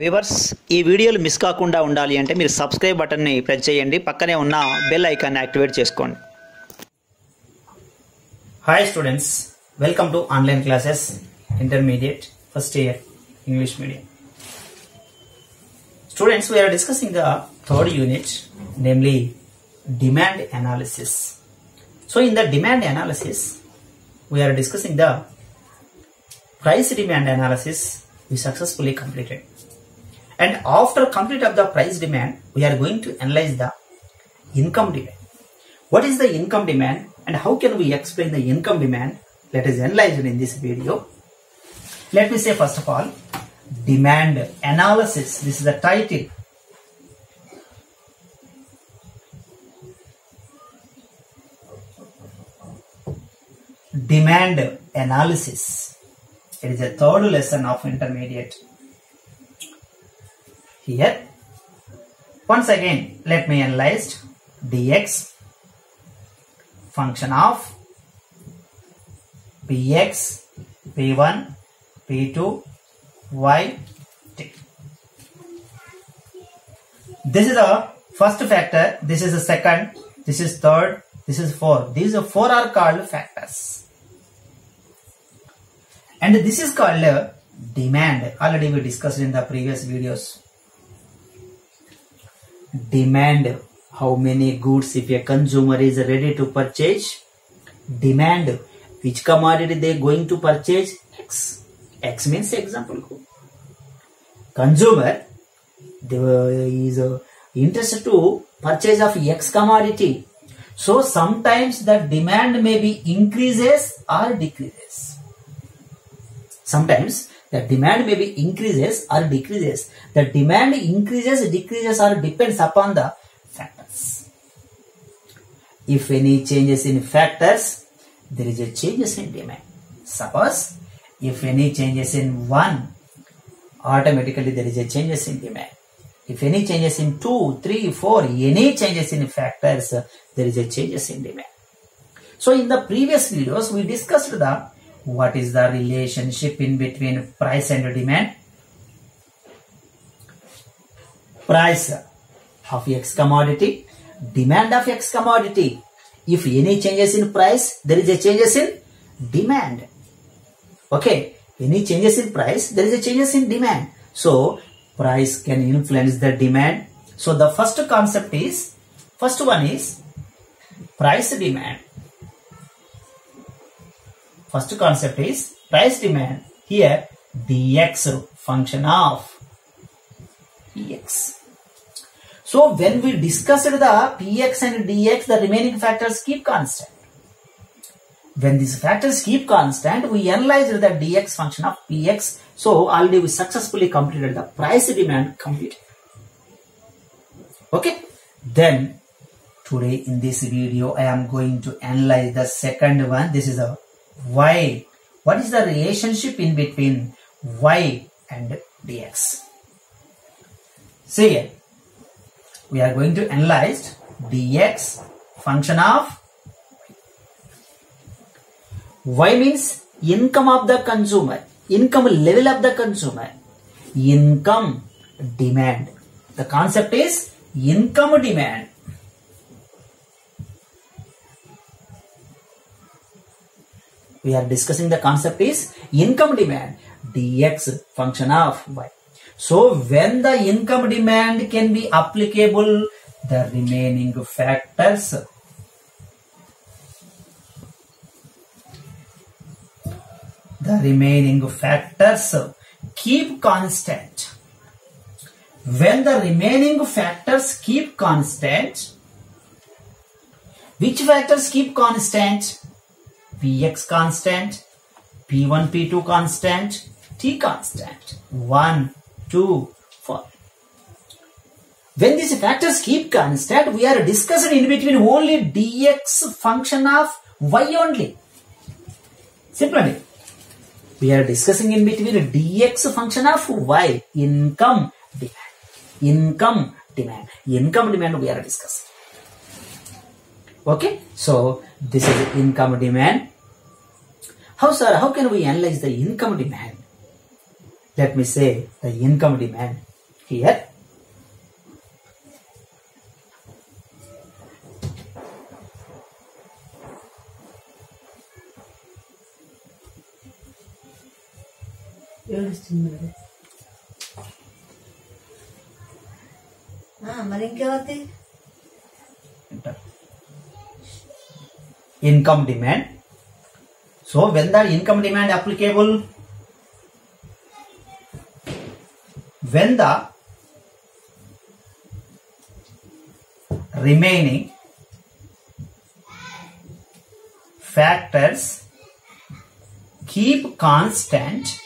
Viewers ఈ వీడియోలు miss కాకుండా ఉండాలి అంటే మీరు సబ్స్క్రైబ్ బటన్ని ప్రెస్ చేయండి. పక్కనే ఉన్న బెల్ ఐకాన్ యాక్టివేట్ చేసుకోండి. Hi students welcome to online classes intermediate first year English medium students we are discussing the third unit namely demand analysis so in the demand analysis we are discussing the price demand analysis we successfully completed. And after complete of the price demand we are going to analyze the income demand. What is the income demand and how can we explain the income demand? Let us analyze it in this video. Let me say first of all demand analysis. This is the title. Demand analysis. It is a third lesson of intermediate. Here, once again, let me analyze dx function of px, p1, p2, y, t. This is the first factor, this is the second, this is third, this is four. These four are called factors and this is called demand already we discussed in the previous videos demand how many goods if a consumer is ready to purchase. Demand which commodity they going to purchase? X. X means example. Consumer they is uh, interested to purchase of x commodity. So sometimes the demand may be increases or decreases. Sometimes the demand may be increases or decreases. The demand increases decreases or depends upon the factors. If any changes in factors there is a changes in demand. Suppose if any changes in one automatically there is a changes in demand. If any changes in two three four any changes in factors there is a changes in demand. So in the previous videos we discussed the what is the relationship in between price and demand? Price of x commodity demand of x commodity. If any changes in price there is a changes in demand. Okay any changes in price there is a changes in demand. So price can influence the demand. So the first concept is first one is price demand first concept is price demand. Here dx function of px so when we discussed the px and dx the remaining factors keep constant. When these factors keep constant we analyzed the dx function of px. So already we successfully completed the price demand completed okay? Then today in this video i am going to analyze the second one. This is a y. What is the relationship in between y and dx? See we are going to analyze dx function of y means income of the consumer, income level of the consumer, income demand. The concept is income demand. We are discussing the concept is income demand dx function of y. So when the income demand can be applicable the remaining factors. The remaining factors keep constant. When the remaining factors keep constant which factors keep constant px constant, p1, p2 constant, t constant, 1, 2, 4. When these factors keep constant, we are discussing in between only dx function of y only. Simply, we are discussing in between dx function of y, income demand. Income demand. Income demand we are discussing. Okay, so this is income demand. How sir, how can we analyze the income demand? Let me say the income demand here. हाँ मलिंग क्या होती Income demand. So when the income demand applicable, when the remaining factors keep constant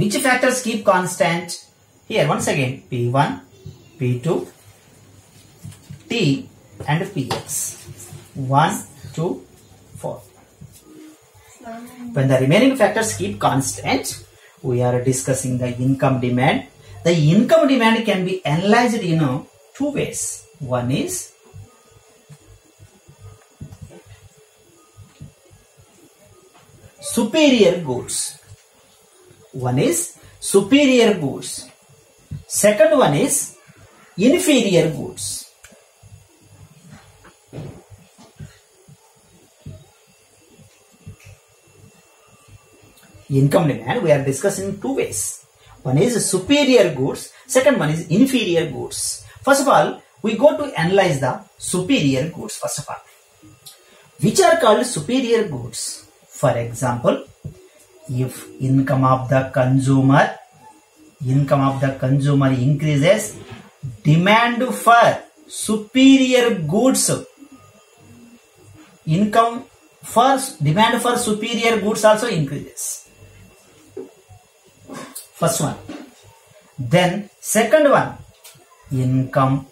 which factors keep constant? Here once again p1 p2 t and px 1 2 4 when the remaining factors keep constant we are discussing the income demand. The income demand can be analyzed in two ways. One is superior goods. One is superior goods. Second one is inferior goods income demand we are discussing two ways. One is superior goods second one is inferior goods. First of all we go to analyze the superior goods first of all. Which are called superior goods? For example if income of the consumer income of the consumer increases demand for superior goods income for demand for superior goods also increases first one. Then second one. Income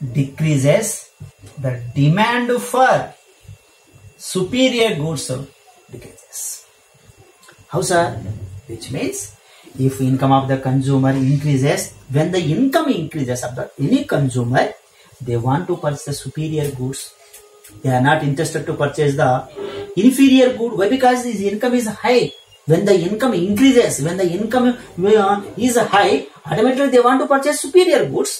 decreases. The demand for superior goods decreases. How sir? Which means if income of the consumer increases when the income increases of the any consumer they want to purchase superior goods. They are not interested to purchase the inferior good. Why? Because his income is high when the income increases when the income uh, is high automatically they want to purchase superior goods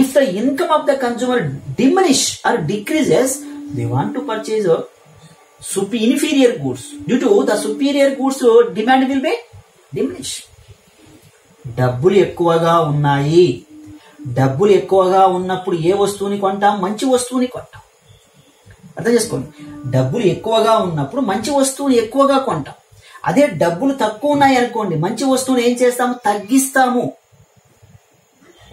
if the income of the consumer diminish or decreases they want to purchase uh, sup- inferior goods due to the superior goods uh, demand will be diminish డబ్బులు ఎక్కువగా ఉన్నాయి డబ్బులు ఎక్కువగా ఉన్నప్పుడు ఏ వస్తువుని కొంటాం మంచి వస్తువుని కొంటాం అర్థం చేసుకోండి డబ్బులు ఎక్కువగా ఉన్నప్పుడు మంచి వస్తువుని ఎక్కువగా కొంటాం అదే డబ్బులు తక్కువ ఉన్నాయి అనుకోండి మంచి వస్తువుని ఏం చేస్తాము? తగ్గిస్తాము.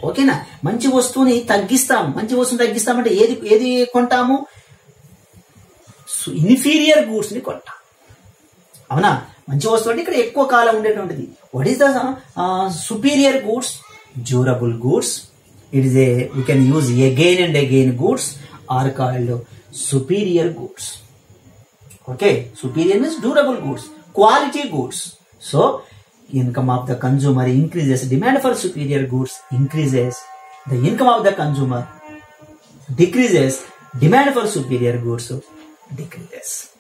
ఓకేనా? మంచి వస్తువుని తగ్గిస్తాము. మంచి వస్తువుని తగ్గిస్తామంటే ఏది ఏది కొంటాము? ఇన్ఫీరియర్ గూడ్స్ని కొంటాం. అవునా? మంచి వస్తువు అంటే ఇక్కడ ఎక్కువ కాలం ఉండేటువంటిది. What is the superior goods durable goods it is a we can use again and again goods are called superior goods okay superior means durable goods quality goods. So, income of the consumer increases, demand for superior goods increases, the income of the consumer decreases, demand for superior goods decreases.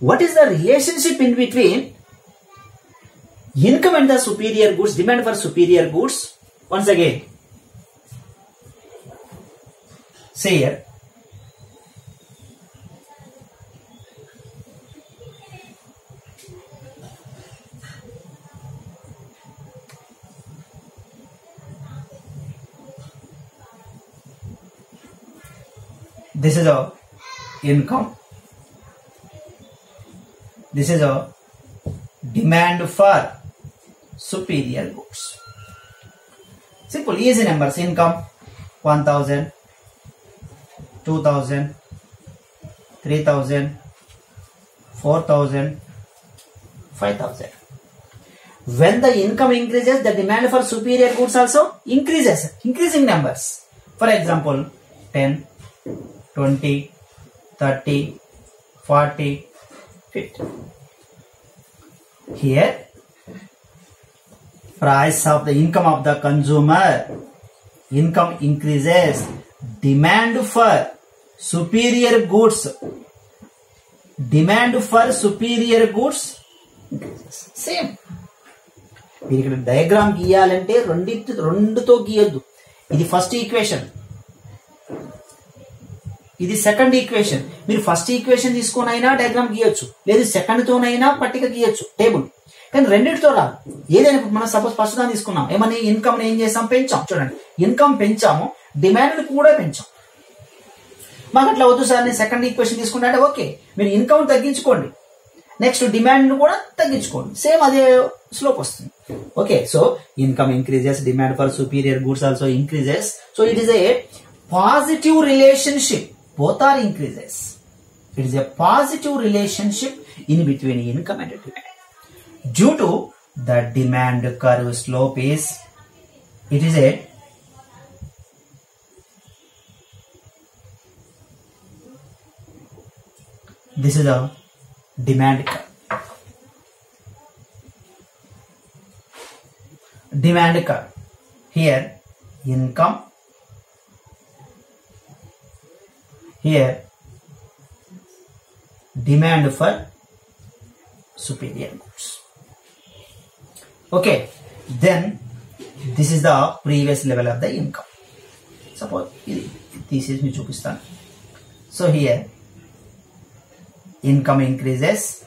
What is the relationship in between income and the superior goods, demand for superior goods? Once again, say here, this is a income. This is a demand for superior goods simple easy numbers. Income 1000 2000 3000 4000 5000 when the income increases the demand for superior goods also increases. Increasing numbers. For example 10 twenty thirty forty fifty. Here price of the income of the consumer income increases demand for superior goods demand for superior goods same మీరు ఇక్కడ diagram గీయాలంటే రెండు రెండుతో గీయొద్దు. ఇది first equation ఇది second equation మీరు first equation తీసుకొని అయినా డయాగ్రామ్ గీయొచ్చు. లేదు సెకండ్ తోనైనా పట్టిక గీయొచ్చు. టేబుల్ కానీ రెండింటితో రాదు. ఏదైనా మనం సపోజ్ ఫస్ట్ దాన్ని తీసుకున్నాం. ఏమని ఇన్కమ్ ఏం చేసాం? పెంచాం. చూడండి. ఇన్కమ్ పెంచాము. డిమాండ్ కూడా పెంచాం. మాకు అట్లా వద్దు సార్ నేను సెకండ్ ఈక్వేషన్ తీసుకుంటా అంటే ఓకే. మీరు ఇన్కమ్ తగ్గించుకోండి. నెక్స్ట్ డిమాండ్ కూడా తగ్గించుకోండి. సేమ్ అదే స్లోప్ వస్తుంది. Okay so income increases demand for superior goods also increases so it is a positive relationship both are increases. It is a positive relationship in between income and demand. Due to the demand curve slope is, it is a this is a demand curve. Demand curve. Here income Here, demand for superior goods. Okay, then this is the previous level of the income. Suppose this is Michukistan. So here, income increases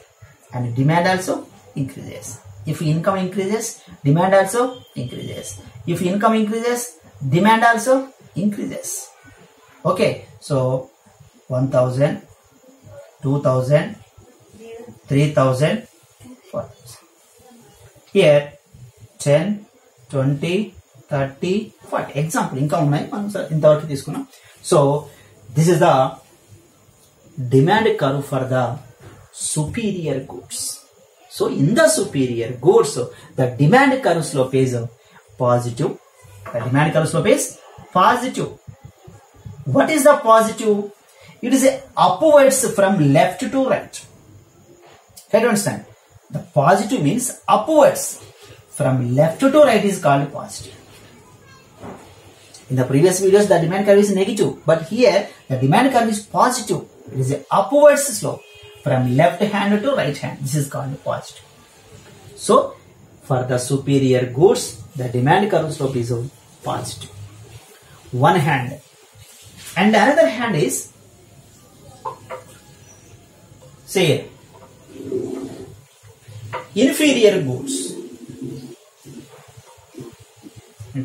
and demand also increases. If income increases, demand also increases. If income increases, demand also increases. Okay, so 1000 2000 3000 4000 here 10 20 30 40 example ఇంకా ఉన్నాయి మనం స- ఇంతవరకు తీసుకున్నాం so this is the demand curve for the superior goods so in the superior goods the demand curve slope is positive the demand curve slope is positive what is the positive it is upwards from left to right. Try to understand? The positive means upwards. From left to right is called positive. In the previous videos the demand curve is negative. But here the demand curve is positive. It is a upwards slope from left hand to right hand. This is called positive. So for the superior goods the demand curve slope is positive. One hand. And another hand is say inferior goods Hmm.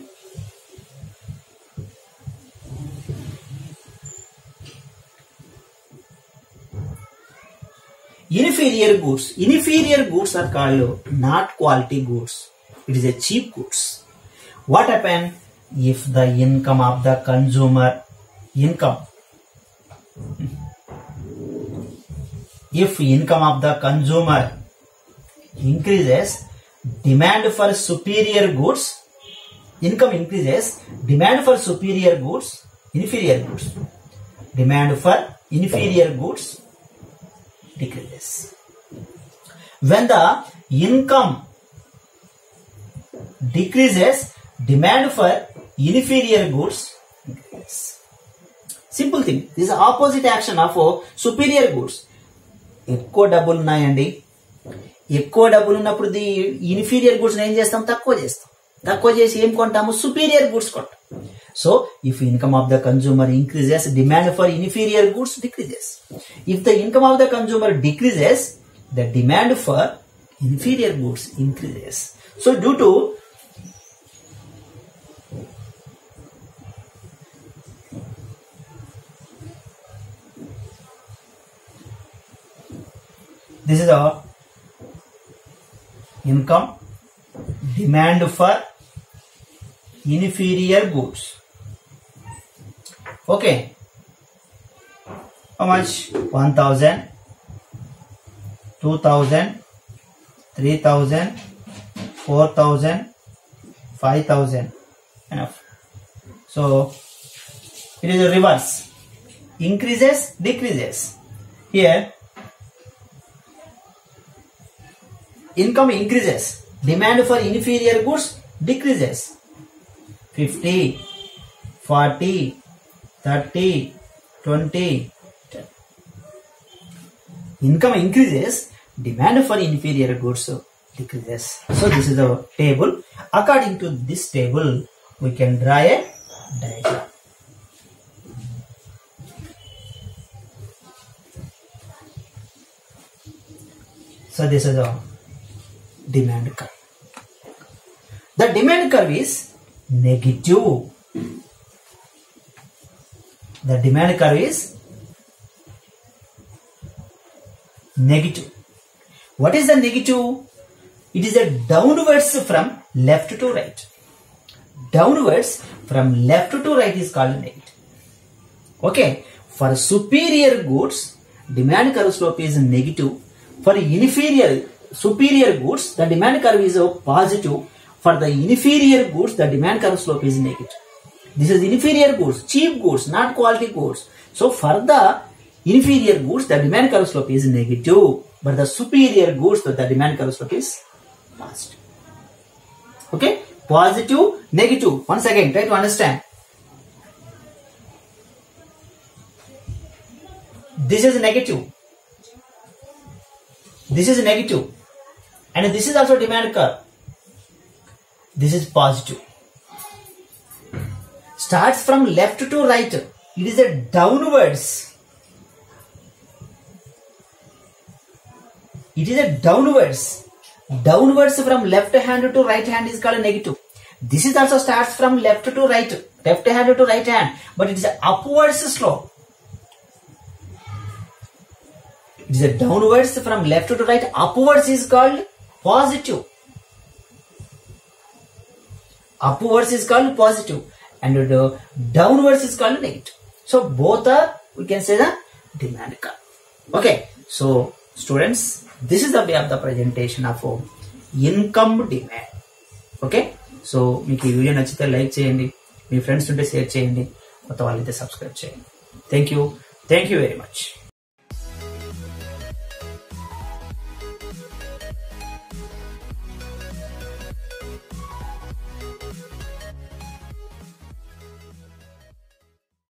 inferior goods inferior goods are called not quality goods it is a cheap goods what happen if the income of the consumer income if income of the consumer increases, demand for superior goods, income increases, demand for superior goods, inferior goods, demand for inferior goods decreases. When the income decreases, demand for inferior goods increases. Simple thing. This is opposite action of oh, superior goods. ఎక్కువ డబ్బులు ఉన్నాయండి. ఎక్కువ డబ్బులు ఉన్నప్పుడు the inferior goods ఏం చేస్తాం? తక్కువ చేస్తాం. తక్కువ చేసి ఏం కొంటాము? సుపీరియర్ గుడ్స్ కొంటాం. So if income of the consumer increases demand for inferior goods decreases if the income of the consumer decreases the demand for inferior goods increases so due to this is our income demand for inferior goods. Okay. How much? 1000 2000 3000 4000 5000 enough. So it is a reverse. Increases decreases. Here income increases demand for inferior goods decreases 50 40 30 20 10. income increases demand for inferior goods decreases. So this is the table. According to this table, we can draw a diagram. So this is a demand curve. The demand curve is negative. The demand curve is negative. What is the negative? It is a downwards from left to right. Downwards from left to right is called negative. Okay. For superior goods, demand curve slope is negative. For inferior, superior goods, the demand curve is positive. For the inferior goods, the demand curve slope is negative. This is inferior goods, cheap goods, not quality goods. So for the inferior goods, the demand curve slope is negative. But the superior goods, the demand curve slope is positive. Okay? Positive, negative. Once again, try to understand. This is negative. This is negative. And this is also demand curve. This is positive. Starts from left to right. It is a downwards. It is a downwards. Downwards from left hand to right hand is called negative. This is also starts from left to right. Left hand to right hand. But it is upwards slope. It is a downwards from left to right. Upwards is called positive. Upwards is called positive and the downwards is called negative. So both are we can say the demand curve. Okay. So students, this is the way of the presentation of income demand. Okay so మీకు ఈ video నచ్చితే like చేయండి మీ friends ఉంటే share చేయండి కొత్త వాళ్ళైతే subscribe చేయండి thank you thank you very much